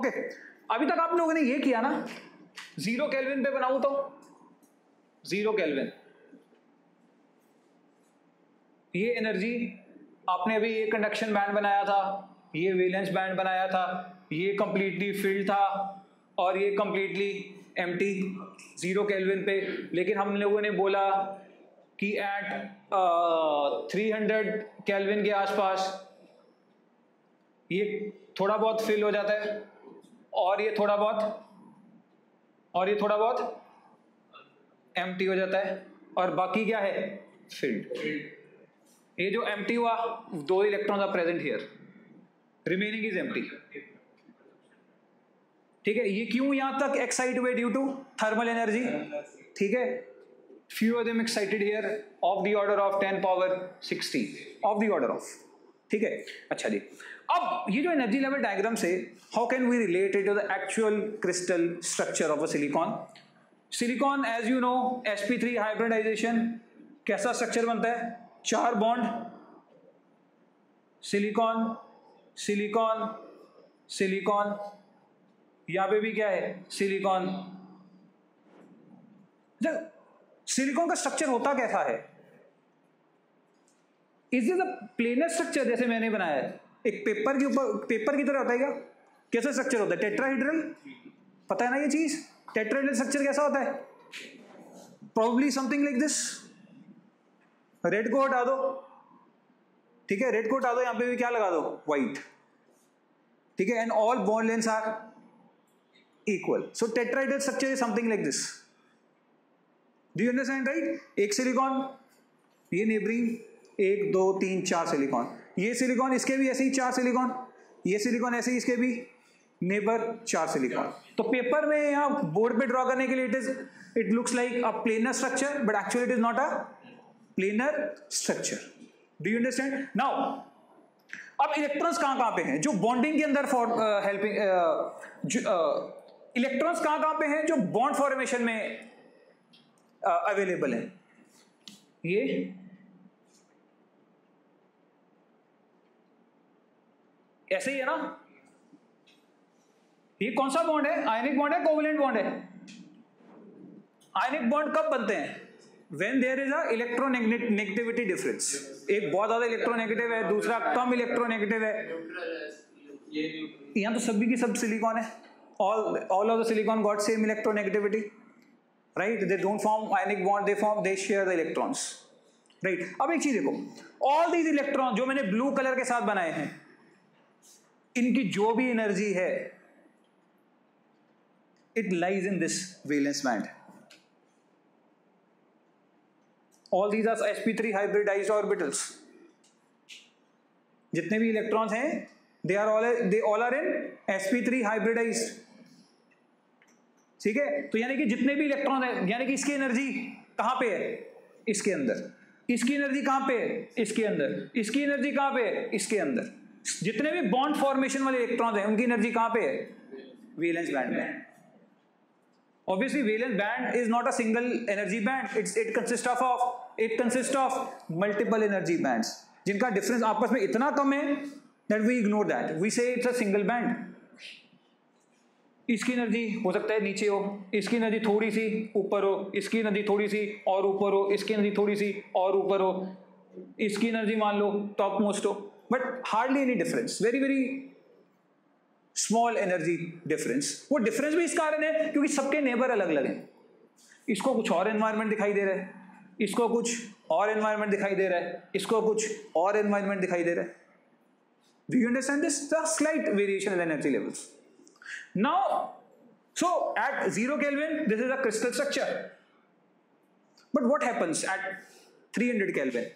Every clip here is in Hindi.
ओके अभी तक आप लोगों ने ये किया ना ज़ीरो केल्विन पे बनाऊँ तो? ज़ीरो केल्विन ये एनर्जी आपने अभी ये कंडक्शन बैंड बनाया था, ये वेलेंस बैंड बनाया था, ये कंप्लीटली फिल्ड था, और ये कंप्लीटली एम्प्टी ज़ीरो केल्विन पे। लेकिन हम लोगों ने बोला कि एट थ्री हंड्रेड केल्विन के आसपास ये थोड़ा बहुत फिल हो जाता है। और ये थोड़ा बहुत, और ये थोड़ा बहुत एम्प्टी हो जाता है। और बाकी क्या है? फिल्ड ये जो एम्प्टी हुआ, दो electrons are present here remaining is empty ठीक है, ये क्यों यहाँ तक एक्साइट हुए? ड्यू टू थर्मल एनर्जी ठीक है? Few of them excited here. Of the order of 10 power 60 of the order of. ठीक है? अच्छा जी। अब ये जो एनर्जी लेवल डायग्राम से how can we relate it to the actual crystal structure of a silicon silicon as you know S P three hybridisation कैसा स्ट्रक्चर बनता है? चार बॉन्ड सिलिकॉन सिलिकॉन सिलिकॉन यहाँ पे भी क्या है? सिलिकॉन सिलिकॉन का स्ट्रक्चर होता कैसा है? Is is a planar structure जैसे मैंने बनाया है? एक पेपर के ऊपर, पेपर की तरह होता है क्या? कैसा स्ट्रक्चर होता है? टेट्राहिड्रल पता है ना ये चीज़? टेट्राहिड्रल स्ट्रक्चर कैसा होता है? Probably something like this red को हटा दो। ठीक है? रेड को हटा दो, यहाँ पे भी क्या लगा दो? व्हाइट ठीक है? And all bond lengths are equal so tetrahedral structure is something like this do you understand right एक सिलिकॉन ये नेबरिंग एक, दो, तीन, चार सिलिकॉन ये सिलिकॉन इसके भी ऐसे ही चार सिलिकॉन। ये सिलिकॉन ऐसे ही इसके भी। नेबर चार सिलिकॉन। तो पेपर में यहाँ बोर्ड पे ड्रॉ करने के लिए it is it looks like a planar structure but actually it is not a planar structure do you understand now अब इलेक्ट्रॉन्स कहाँ कहाँ पे हैं? जो बॉन्डिंग के अंदर फॉर हेल्पिंग इलेक्ट्रॉन्स कहाँ कहाँ पे हैं? जो बॉन्ड फॉर्मेशन में अवेलेबल uh, है। ये ऐसे ही है ना? ये कौन सा बॉन्ड है? आयनिक बॉन्ड है? कोवलेंट बॉन्ड है? आयनिक बॉन्ड कब बनते हैं? When there is a electronegativity difference एक बहुत ज़्यादा इलेक्ट्रोनेगेटिव है, दूसरा कम इलेक्ट्रोनेगेटिव है। यहाँ तो सभी की सब सिलिकॉन है। All all of the silicon got same electronegativity right? They don't form ionic bond, they form, they share the electrons, right? अब एक चीज़ देखो। ऑल दीज इलेक्ट्रॉन जो मैंने ब्लू कलर के साथ बनाए हैं इनकी जो भी एनर्जी है, it lies in this valence band. All these are sp3 hybridize orbitals. जितने भी इलेक्ट्रॉन्स हैं they are all they all are in sp3 hybridize ठीक है? तो यानी कि जितने भी इलेक्ट्रॉन है, यानी कि इसकी एनर्जी कहाँ पे है? इसके अंदर. इसकी एनर्जी कहाँ पे है? इसके अंदर. इसकी एनर्जी कहाँ पे है? इसके अंदर. जितने भी बॉन्ड फॉर्मेशन वाले इलेक्ट्रॉन है उनकी एनर्जी कहाँ पे है? वेलेंस बैंड में। Obviously valence band is not a single energy band. It's it consists of, of it consists of multiple energy bands. जिनका डिफरेंस आपस में इतना कम है that we ignore that. We say it's a single band. इसकी एनर्जी हो सकता है नीचे हो इसकी एनर्जी थोड़ी सी ऊपर हो इसकी एनर्जी थोड़ी सी और ऊपर हो इसकी एनर्जी थोड़ी सी और ऊपर हो। इसकी एनर्जी मान लो टॉप मोस्ट हो। But hardly any difference very very small energy difference वो डिफरेंस भी इस कारण है क्योंकि सबके नेबर अलग अलग हैं। इसको कुछ और एनवायरमेंट दिखाई दे रहा है। इसको कुछ और एनवायरमेंट दिखाई दे रहा है। इसको कुछ और एनवायरमेंट दिखाई दे रहा है। Do you understand this the slight variation in energy levels Now, so at 0 Kelvin, this is a crystal structure. But what happens at 300 Kelvin?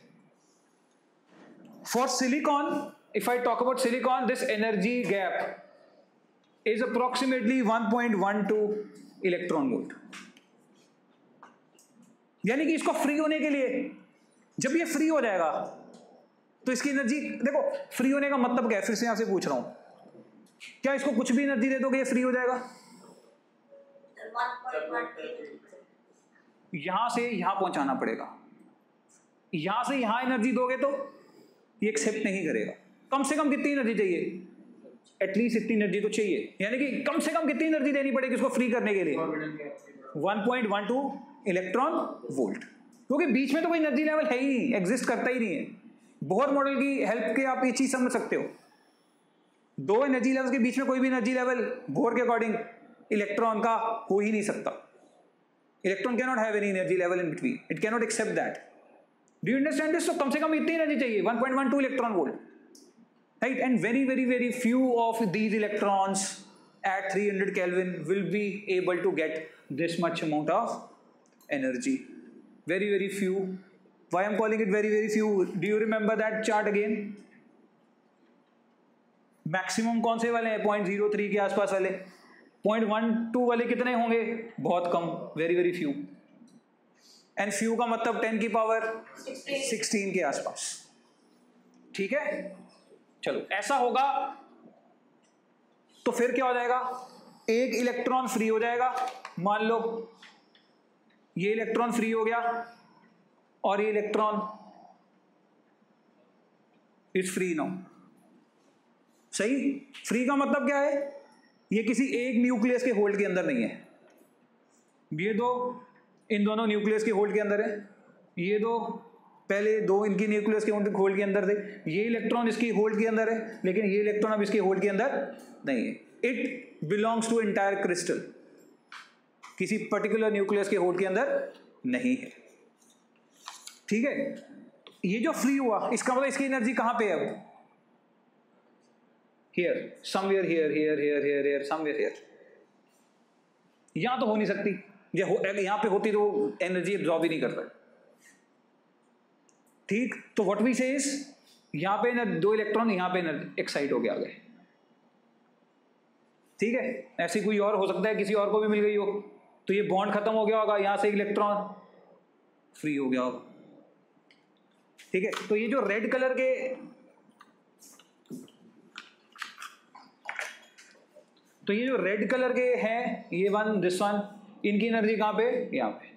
For silicon, if I talk about silicon, this energy gap is approximately 1.12 electron volt यानी कि इसको फ्री होने के लिए जब ये फ्री हो जाएगा तो इसकी एनर्जी देखो फ्री होने का मतलब क्या है? फिर से यहाँ से पूछ रहा हूँ। क्या इसको कुछ भी एनर्जी दे दोगे ये फ्री हो जाएगा? यहाँ से यहाँ पहुंचाना पड़ेगा। यहाँ से यहाँ एनर्जी दोगे तो ये एक्सेप्ट नहीं करेगा। कम से कम कितनी एनर्जी चाहिए? एटलीस्ट इतनी एनर्जी तो चाहिए। यानी कि कम से कम कितनी एनर्जी देनी पड़ेगी उसको फ्री करने के लिए? 1.12 इलेक्ट्रॉन वोल्ट क्योंकि बीच में तो कोई एनर्जी लेवल है ही नहीं एग्जिस्ट करता ही नहीं है। बोहर मॉडल की हेल्प के आप ये चीज़ समझ सकते हो। दो एनर्जी लेवल के बीच में कोई भी एनर्जी लेवल बोर के अकॉर्डिंग इलेक्ट्रॉन का हो ही नहीं सकता। Electron cannot have any energy level in between it cannot accept that do understand this तो कम से कम इतनी एनर्जी चाहिए 1.12 electron volt right and very very very few of these electrons at 300 kelvin will be able to get this much amount of energy very very few why i'm calling it very very few do you remember that chart again maximum कौन से वाले हैं पॉइंट ज़ीरो थ्री के आसपास वाले पॉइंट वन टू वाले कितने होंगे बहुत कम very very few and few का मतलब टेन की पावर सिक्सटीन के आसपास। ठीक है? चलो, ऐसा होगा तो फिर क्या हो जाएगा? एक इलेक्ट्रॉन फ्री हो जाएगा। मान लो, ये इलेक्ट्रॉन फ्री हो गया, और ये इलेक्ट्रॉन इज़ फ्री नाउ सही? फ्री का मतलब क्या है? ये किसी एक न्यूक्लियस के होल्ड के अंदर नहीं है। ये दो इन दोनों न्यूक्लियस के होल्ड के अंदर है। ये दो, पहले दो इनकी न्यूक्लियस के होल्ड के अंदर थे। ये इलेक्ट्रॉन इसकी होल्ड के अंदर है, लेकिन ये इलेक्ट्रॉन अब इसके होल्ड के अंदर नहीं है। It belongs to entire crystal किसी पर्टिकुलर न्यूक्लियस के होल्ड के अंदर नहीं है। ठीक है? ये जो फ्री हुआ, इसका मतलब इसकी एनर्जी कहाँ पे है अब? Here somewhere here here here here here somewhere here यहाँ तो हो नहीं सकती। ये हो यहाँ पे होती तो एनर्जी एब्जॉर्ब ही नहीं करता। ठीक? तो व्हाट वी से यहाँ पे दो इलेक्ट्रॉन यहाँ पे एक्साइट हो गया गए ठीक है? ऐसी कोई और हो सकता है, किसी और को भी मिल गई हो। तो ये बॉन्ड खत्म हो गया होगा, यहाँ से इलेक्ट्रॉन फ्री हो गया होगा। ठीक है? तो ये जो रेड कलर के तो ये जो रेड कलर के हैं, ये वन दिस वन इनकी एनर्जी कहाँ पे? यहाँ पे।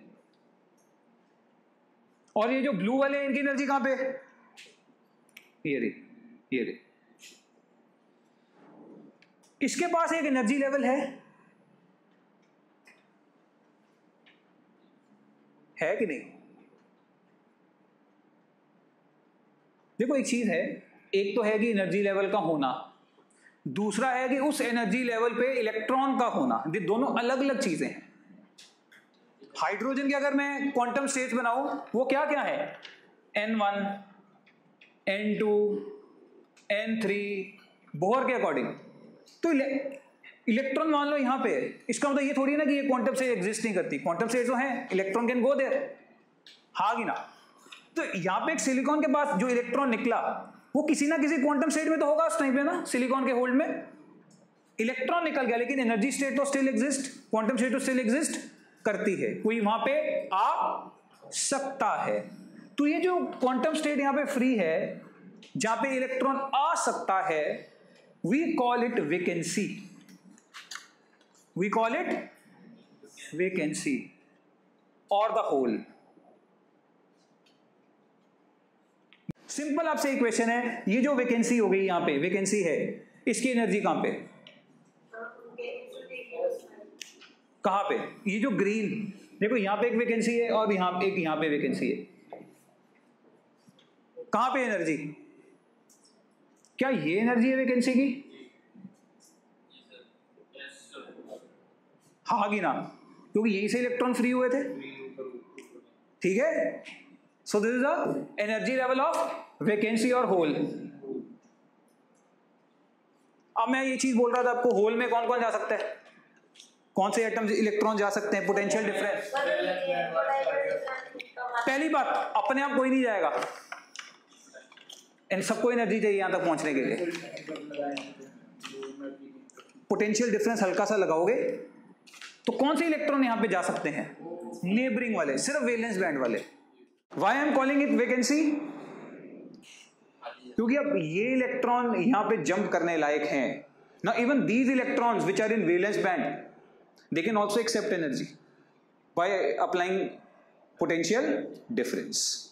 और ये जो ब्लू वाले इनकी एनर्जी कहाँ पे? ये रे ये रे इसके पास एक एनर्जी लेवल है। है कि नहीं? देखो, एक चीज़ है, एक तो है कि एनर्जी लेवल का होना, दूसरा है कि उस एनर्जी लेवल पे इलेक्ट्रॉन का होना, ये दोनों अलग अलग चीज़ें हैं। हाइड्रोजन की अगर मैं क्वांटम स्टेट बनाऊँ, वो क्या क्या है? N one N two N three Bohr के अकॉर्डिंग तो इलेक्ट्रॉन मान लो यहाँ पे, इसका मतलब ये थोड़ी ना कि ये क्वांटम स्टेट एग्जिस्ट नहीं करती. क्वांटम स्टेट जो है इलेक्ट्रॉन कैन गो देयर हाँ कि ना? तो यहाँ पे एक सिलिकॉन के पास जो इलेक्ट्रॉन निकला, वो किसी ना किसी क्वांटम स्टेट में तो होगा उस टाइम पे ना सिलिकॉन के होल्ड में. इलेक्ट्रॉन निकल गया, लेकिन एनर्जी स्टेट तो स्टिल एग्जिस्ट क्वांटम स्टेट तो स्टिल एग्जिस्ट करती है। कोई वहाँ पे आ सकता है। तो ये जो क्वांटम स्टेट यहाँ पे फ्री है, जहाँ पे इलेक्ट्रॉन आ सकता है we call it vacancy we call it vacancy और द होल सिंपल आपसे एक क्वेश्चन है, ये जो वैकेंसी हो गई यहाँ पे वैकेंसी है, इसकी एनर्जी कहाँ पे? कहाँ पे? ये जो ग्रीन देखो यहाँ पे एक वैकेंसी है और यहाँ, एक यहाँ पे वैकेंसी है। कहाँ पे एनर्जी क्या ये एनर्जी है वैकेंसी की? हाँ की ना, क्योंकि यहीं से इलेक्ट्रॉन फ्री हुए थे। ठीक है? So this is the energy level of vacancy और होल अब मैं ये चीज़ बोल रहा था, आपको होल में कौन कौन जा सकता है? कौन से एटम इलेक्ट्रॉन जा सकते हैं? पोटेंशियल डिफरेंस पहली बात, अपने आप कोई नहीं जाएगा। इन सबको एनर्जी चाहिए यहाँ तक पहुँचने के लिए। पोटेंशियल डिफरेंस हल्का सा लगाओगे तो कौन से इलेक्ट्रॉन यहाँ पे जा सकते हैं? नेबरिंग वाले, सिर्फ़ वेलेंस बैंड वाले। Why am calling it vacancy क्योंकि अब ये इलेक्ट्रॉन यहाँ पे जंप करने लायक हैं। ना even these electrons which are in valence band they can also accept energy by applying potential difference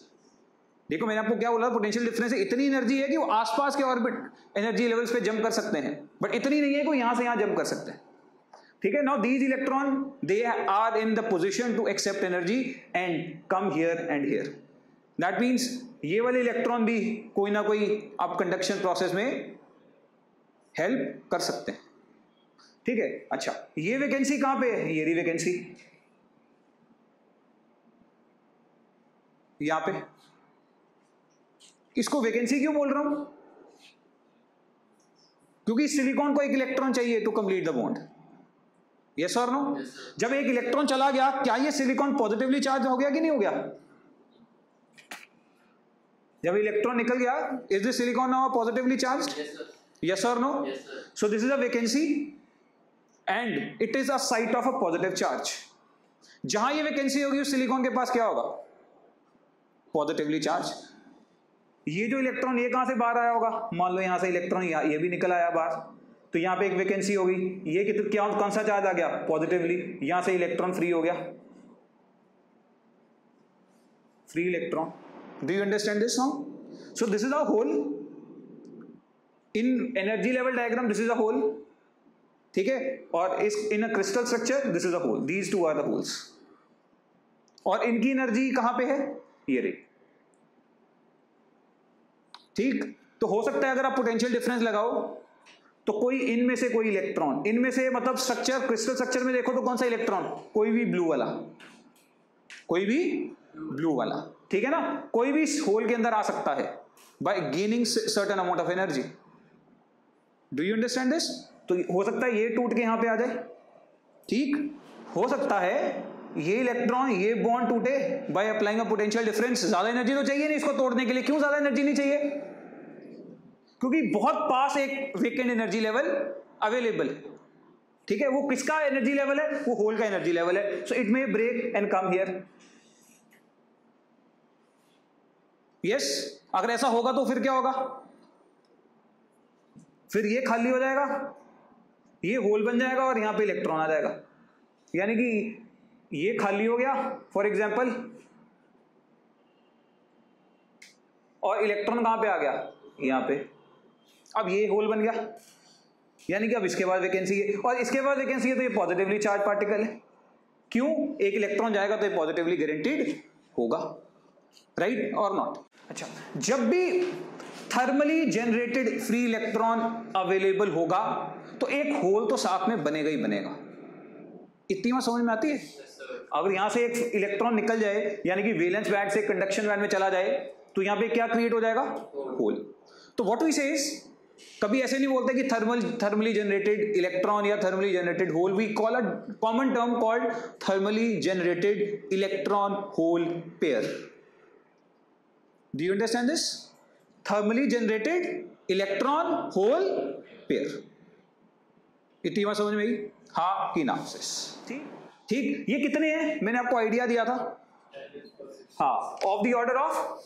देखो, मैंने आपको क्या बोला? पोटेंशियल डिफरेंस है, इतनी एनर्जी है कि वो आसपास के ऑर्बिट एनर्जी लेवल्स पे जंप कर सकते हैं। बट इतनी नहीं है कि यहाँ से यहाँ जंप कर सकते हैं। ठीक है? Now these electron they are in the position to accept energy and come here and here that means ये वाले इलेक्ट्रॉन भी कोई ना कोई आप कंडक्शन प्रोसेस में हेल्प कर सकते हैं। ठीक है? अच्छा ये वैकेंसी कहाँ पे है? ये रही वैकेंसी यहाँ पे। इसको वैकेंसी क्यों बोल रहा हूँ? क्योंकि सिलिकॉन को एक इलेक्ट्रॉन चाहिए to complete the bond yes और नो जब एक इलेक्ट्रॉन चला गया क्या ये सिलिकॉन पॉजिटिवली चार्ज हो गया कि नहीं हो गया? जब इलेक्ट्रॉन निकल गया is the silicon now positively charge yes और no so this is a vacancy and it is a site of a positive charge जहाँ ये वैकेंसी होगी, उस सिलिकॉन के पास क्या होगा? पॉजिटिवली चार्ज ये जो इलेक्ट्रॉन ये कहाँ से बाहर आया होगा? मान लो यहाँ से इलेक्ट्रॉन ये भी निकल आया बाहर। तो यहाँ पे एक वैकेंसी होगी। ये कितना क्या, कौन सा चार्ज आ गया? पॉजिटिवली यहाँ से इलेक्ट्रॉन फ्री हो गया। Free electron do you understand this now so this is a hole in energy level diagram this is a hole ठीक है? और इस, in a crystal structure this is a hole these two are the holes और इनकी एनर्जी कहाँ पे है? ये रही। ठीक? तो हो सकता है अगर आप पोटेंशियल डिफरेंस लगाओ तो कोई इनमें से कोई इलेक्ट्रॉन इनमें से मतलब स्ट्रक्चर क्रिस्टल स्ट्रक्चर में देखो तो कौन सा इलेक्ट्रॉन कोई भी ब्लू वाला। कोई भी ब्लू वाला। ठीक है ना? कोई भी होल के अंदर आ सकता है। By gaining certain amount of energy do you understand this तो हो सकता है ये टूट के यहाँ पे आ जाए। ठीक। हो सकता है ये इलेक्ट्रॉन ये बॉन्ड टूटे बाय अप्लाइंग पोटेंशियल डिफरेंस ज़्यादा एनर्जी तो चाहिए नहीं इसको तोड़ने के लिए। क्यों ज़्यादा एनर्जी नहीं चाहिए? क्योंकि बहुत पास एक वेकेंट एनर्जी लेवल अवेलेबल है ठीक है वो किसका एनर्जी लेवल है? वो होल का एनर्जी लेवल है। So it may break and come here yes अगर ऐसा होगा तो फिर क्या होगा? फिर ये खाली हो जाएगा। ये होल बन जाएगा और यहाँ पे इलेक्ट्रॉन आ जाएगा। यानी कि ये खाली हो गया फॉर एग्ज़ाम्पल और इलेक्ट्रॉन कहाँ पे आ गया? यहाँ पे। अब ये होल बन गया। यानी कि अब इसके बाद वैकेंसी है और इसके बाद वैकेंसी है तो ये पॉजिटिवली चार्ज पार्टिकल है। क्यों? एक इलेक्ट्रॉन जाएगा तो ये पॉजिटिवली गारंटीड होगा। राइट और नॉट अच्छा जब भी thermally generated free electron available होगा तो एक होल तो साथ में बनेगा ही बनेगा। इतनी बात समझ में आती है? अगर यहाँ से एक इलेक्ट्रॉन निकल जाए, यानी कि वेलेंस बैंड से कंडक्शन बैंड में चला जाए तो यहाँ पे क्या क्रिएट हो जाएगा? होल। तो व्हाट वी से कभी ऐसे नहीं बोलते कि थर्मल थर्मली जनरेटेड इलेक्ट्रॉन या thermally generated hole we call a common term called thermally generated electron hole pair do you understand this thermally generated electron hole pair इतनी बात समझ में आई? हा। की नाम से ठीक। ठीक? ये कितने हैं? मैंने आपको आइडिया दिया था। हाँ। Of the order of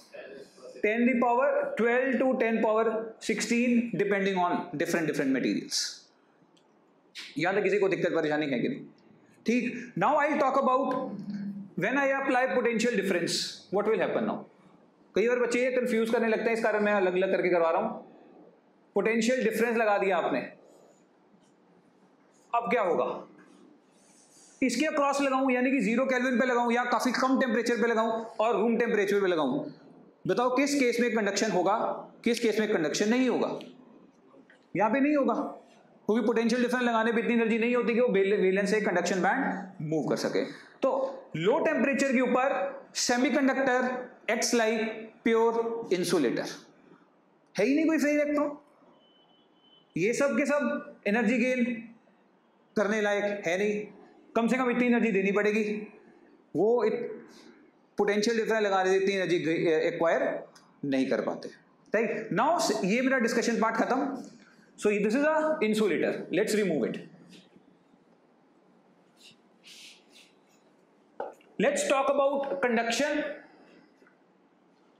ten the power twelve to ten power sixteen depending on different different materials यहाँ तक किसी को दिक्कत परेशानी है कि नहीं? ठीक। Now I talk about when I apply potential difference what will happen now कई बार बच्चे ये कंफ्यूज करने लगते हैं इस कारण मैं अलग अलग करके करवा रहा हूँ। पोटेंशियल डिफरेंस लगा दिया आपने। अब क्या होगा? इसके क्रॉस लगाऊँ, यानी कि ज़ीरो कैलविन पे लगाऊँ या काफ़ी कम टेम्परेचर पे लगाऊँ और रूम टेम्परेचर पे लगाऊँ। बताओ किस केस में कंडक्शन होगा? किस केस में कंडक्शन नहीं होगा? यहाँ पे नहीं होगा। क्योंकि पोटेंशियल डिफरेंस लगाने पे इतनी एनर्जी नहीं होती कि वो वेलेंस से कंडक्शन बैंड मूव कर सके। तो लो टेम्परेचर के ऊपर semiconductor acts like pure insulator है ही नहीं कोई फ्री इलेक्ट्रॉन ये सब के सब एनर्जी गेन करने लायक है नहीं। कम से कम इतनी एनर्जी देनी पड़ेगी। वो पोटेंशियल डिफरेंस लगाने से इतनी एनर्जी एक्वायर नहीं कर पाते। राइट नाउ ये मेरा डिस्कशन पार्ट खत्म। So this is a insulator let's remove it let's talk about conduction.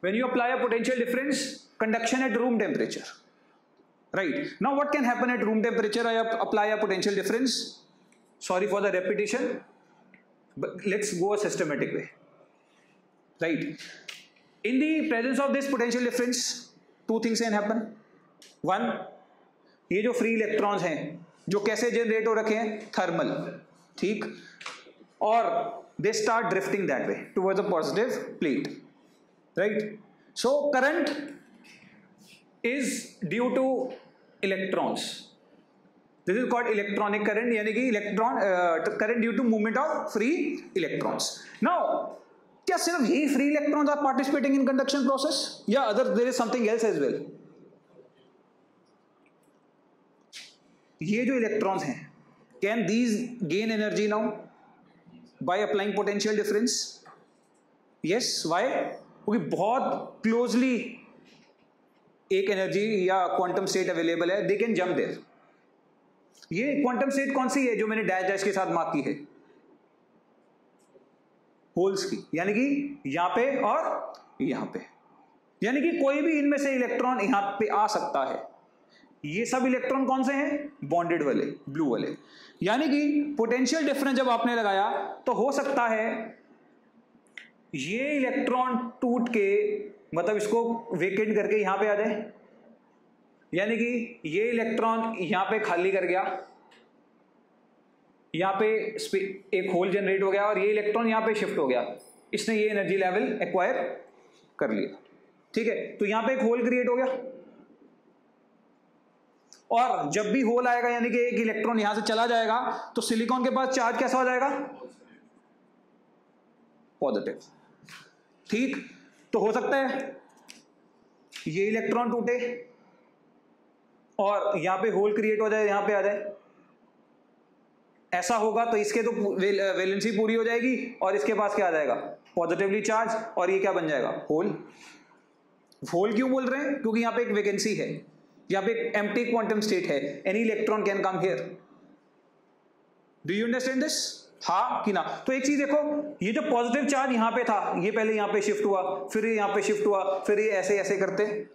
When you apply a potential difference, conduction at room temperature. Right now what can happen at room temperature i apply a potential difference sorry for the repetition but let's go a systematic way right in the presence of this potential difference two things can happen one ये जो फ्री इलेक्ट्रॉन्स हैं जो कैसे जनरेट हो रखे हैं थर्मल ठीक और they start drifting that way towards a positive plate right so current is due to electrons this is called electronic current यानी कि electron current due to movement of free electrons now क्या सिर्फ़ ही free electrons are participating in conduction process या other there is something else as well ये जो इलेक्ट्रॉन्स हैं can these gain energy now by applying potential difference yes why क्योंकि बहुत क्लोजली एक एनर्जी या क्वांटम स्टेट अवेलेबल है दे कैन जम्प देर ये क्वांटम स्टेट कौन सी है जो मैंने डैश डैश के साथ मार्क की है? होल्स की. यानी कि यहाँ पे और यहाँ पे. यानी कि कोई भी इनमें से इलेक्ट्रॉन यहाँ पे आ सकता है। ये सब इलेक्ट्रॉन कौन से हैं? बॉन्डेड वाले ब्लू वाले. यानी कि पोटेंशियल डिफरेंस जब आपने लगाया तो हो सकता है ये इलेक्ट्रॉन टूट के मतलब इसको वेकेंट करके यहाँ पे आ जाए। यानी कि ये इलेक्ट्रॉन यहाँ पे खाली कर गया। यहाँ पे एक होल जनरेट हो गया और ये इलेक्ट्रॉन यहाँ पे शिफ्ट हो गया। इसने ये एनर्जी लेवल एक्वायर कर लिया। ठीक है? तो यहाँ पे एक होल क्रिएट हो गया। और जब भी होल आएगा, यानी कि एक इलेक्ट्रॉन यहाँ से चला जाएगा तो सिलिकॉन के पास चार्ज कैसा हो जाएगा? पॉजिटिव ठीक? तो हो सकता है ये इलेक्ट्रॉन टूटे और यहाँ पे होल क्रिएट हो जाए, यहाँ पे आ जाए। ऐसा होगा तो इसके तो वैलेंसी पूरी हो जाएगी और इसके पास क्या आ जाएगा? पॉजिटिवली चार्ज और ये क्या बन जाएगा? होल होल क्यों बोल रहे हैं? क्योंकि यहाँ पे एक वैकेंसी है। यहाँ पे एक एम्प्टी क्वांटम स्टेट है। Any electron can come here do you understand this हाँ कि ना? तो एक चीज़ देखो, ये जो पॉजिटिव चार्ज यहाँ पे था, ये पहले यहाँ पे शिफ्ट हुआ, फिर ये यहाँ पे शिफ्ट हुआ, फिर ये ऐसे ऐसे करते।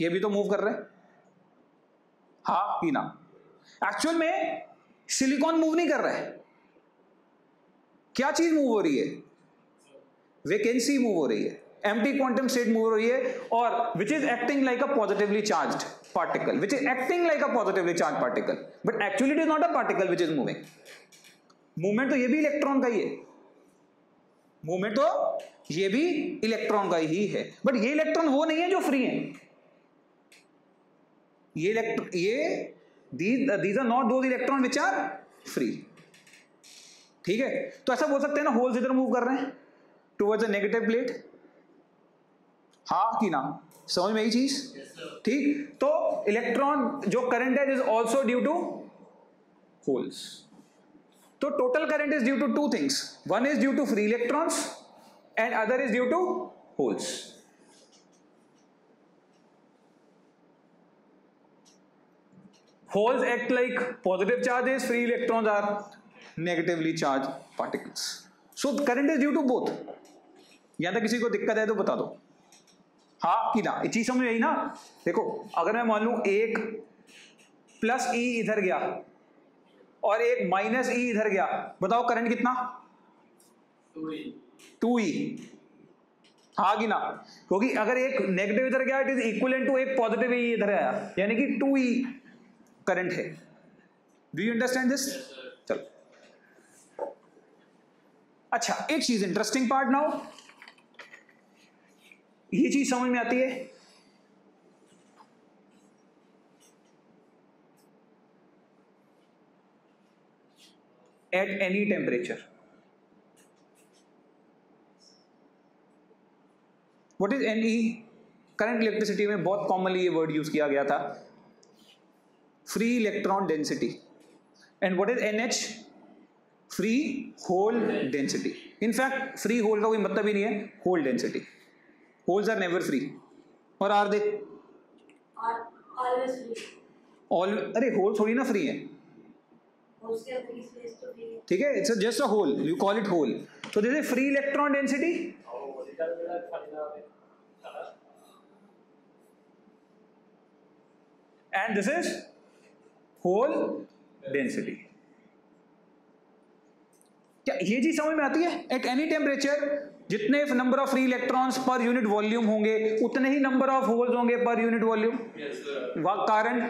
ये भी तो मूव कर रहे हैं। कि ना? एक्चुअल में सिलिकॉन मूव नहीं कर रहा है। क्या चीज़ मूव हो रही है? वेकेंसी मूव हो रही है। एम्प्टी क्वांटम स्टेट मूव हो रही है और which is acting like a positively charge particle, which is acting like a positively charged particle, but actually it is not a particle which is moving. Movement तो ये भी इलेक्ट्रॉन का ही है। मूवमेंट तो ये भी इलेक्ट्रॉन का ही है। बट ये इलेक्ट्रॉन वो नहीं है जो फ्री है। ये इलेक्ट्रॉन ये these are not those electron which are free ठीक है? तो ऐसा बोल सकते हैं ना होल्स इधर मूव कर रहे हैं। टूवर्ड्स अ नेगेटिव प्लेट हा कि ना? समझ में यही चीज़? ठीक? तो इलेक्ट्रॉन जो करंट है is also due to holes तो total current is due to two things one is due to free electrons and other is due to holes holes act like positive charges, free electrons are negatively charged particles. So, current is due to both. या तो किसी को दिक्कत है तो बता दो। हाँ कि ना ये चीज़ समझ आई ना? देखो, अगर मैं मान लू एक प्लस ई e इधर गया और एक माइनस ई e इधर गया। बताओ करंट कितना? Two E e. हाँ कि ना। क्योंकि अगर एक नेगेटिव इधर गया इट इज़ इक्वल टू एक पॉजिटिव ई इधर आया। यानी कि टू ई करंट है। डू यू अंडरस्टैंड दिस चलो। अच्छा एक चीज़ इंटरेस्टिंग पार्ट नाउ ये चीज़ समझ में आती है? At any temperature what is any current electricity में बहुत कॉमनली ये वर्ड यूज़ किया गया था? Free electron density and what is N H free hole density in fact free hole का कोई मतलब ही नहीं है hole density holes are never free और आर दे? ऑल अरे होल थोड़ी ना फ्री है। ठीक है it's just a hole you call it hole तो this is free electron density and this is hole density क्या ये चीज़ समझ में आती है? एट एनी टेम्परेचर जितने number of free electrons per unit volume होंगे उतने ही नंबर ऑफ़ होल्स होंगे पर यूनिट वॉल्यूम कारण?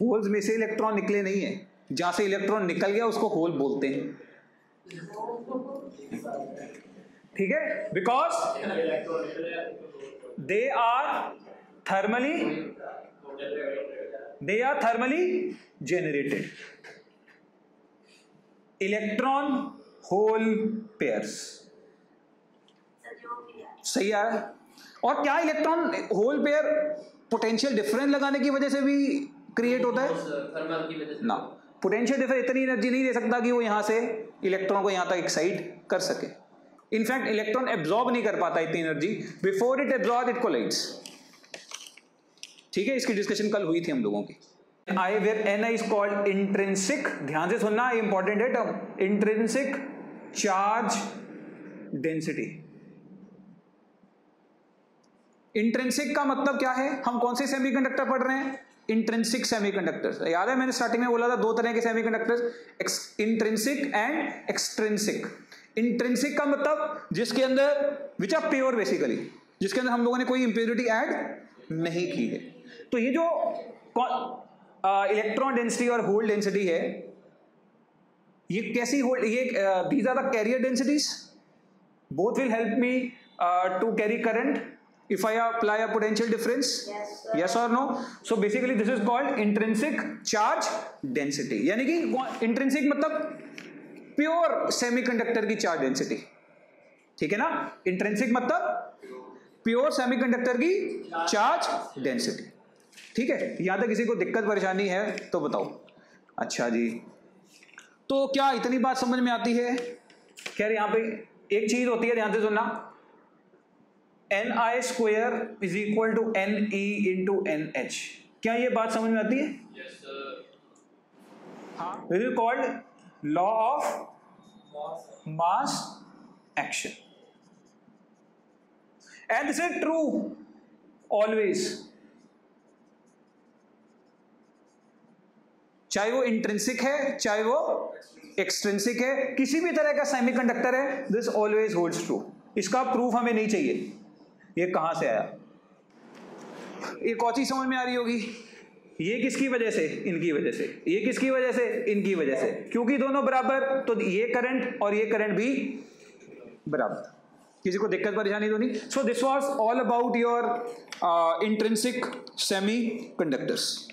होल्स में से इलेक्ट्रॉन निकले नहीं है। जहाँ से इलेक्ट्रॉन निकल गया, उसको होल बोलते हैं। ठीक है? Because they are thermally they are thermally generated electron hole pairs सही है? और क्या electron hole pair potential difference लगाने की वजह से भी क्रिएट होता है? ना। पोटेंशियल डिफरेंस इतनी एनर्जी नहीं दे सकता कि वो यहाँ से इलेक्ट्रॉन को यहाँ तक एक्साइट कर सके। इनफैक्ट इलेक्ट्रॉन एब्जॉर्ब नहीं कर पाता इतनी energy before it absorb it collides ठीक है इसकी डिस्कशन कल हुई थी हम लोगों की। I where N I is called intrinsic ध्यान से सुनना इंपॉर्टेंट है term. Intrinsic charge density intrinsic का मतलब क्या है? हम कौन से सेमीकंडक्टर पढ़ रहे हैं? इंट्रेंसिक सेमीकंडक्टर्स याद है मैंने स्टार्टिंग में बोला था दो तरह के semiconductors intrinsic and extrinsic intrinsic का मतलब जिसके अंदर विच आर प्योर बेसिकली जिसके अंदर हम लोगों ने कोई इंप्योरिटी ऐड नहीं की है। तो ये जो इलेक्ट्रॉन डेंसिटी और होल डेंसिटी है, ये कैसी होल्ड ये these are the carrier densities both will help me to carry current if I apply a potential difference? Yes, sir. Yes or no? So basically this is called intrinsic charge density. यानी कि intrinsic मतलब प्योर सेमीकंडक्टर की चार्ज डेंसिटी ठीक है ना इंट्रेंसिक मतलब प्योर सेमीकंडक्टर की चार्ज डेंसिटी ठीक है यहाँ तक किसी को दिक्कत परेशानी है तो बताओ अच्छा जी तो क्या इतनी बात समझ में आती है खैर यहाँ पे एक चीज़ होती है ध्यान से सुनना n i square is equal to n e into n h क्या ये बात समझ में आती है? हाँ। This called law of mass action and this is true always चाहे वो इंट्रेंसिक है चाहे वो एक्सट्रेंसिक है किसी भी तरह का सेमीकंडक्टर है दिस ऑलवेज होल्ड्स ट्रू इसका प्रूफ हमें नहीं चाहिए। ये कहाँ से आया? ये कौची समझ में आ रही होगी। ये किसकी वजह से? इनकी वजह से। ये किसकी वजह से? इनकी वजह से। क्योंकि दोनों बराबर तो ये करंट और ये करंट भी बराबर। किसी को दिक्कत परेशानी तो नहीं? So this was all about your intrinsic semiconductors